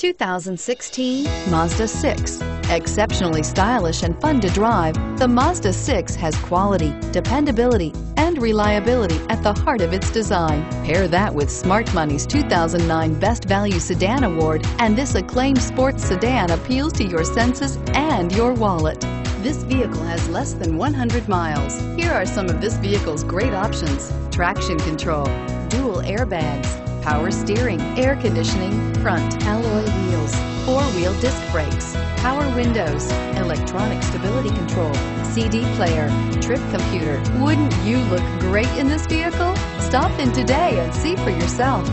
2016 Mazda 6. Exceptionally stylish and fun to drive, the Mazda 6 has quality, dependability, and reliability at the heart of its design. Pair that with Smart Money's 2009 Best Value Sedan Award, and this acclaimed sports sedan appeals to your senses and your wallet. This vehicle has less than 100 miles. Here are some of this vehicle's great options. Traction control, dual airbags, power steering, air conditioning, front alloy wheels, four-wheel disc brakes, power windows, electronic stability control, CD player, trip computer. Wouldn't you look great in this vehicle? Stop in today and see for yourself.